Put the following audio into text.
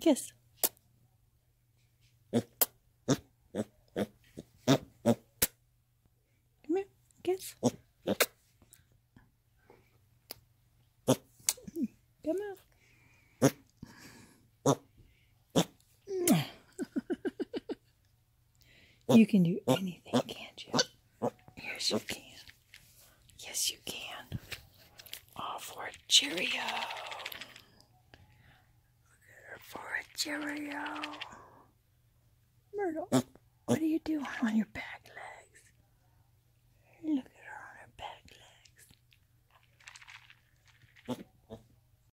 Kiss. Come here, kiss. Come on. You can do anything, can't you? Yes, you can. Yes, you can. All for Cheerio. For a Cheerio. Myrtle, uh, uh. what are you doing on your back leg?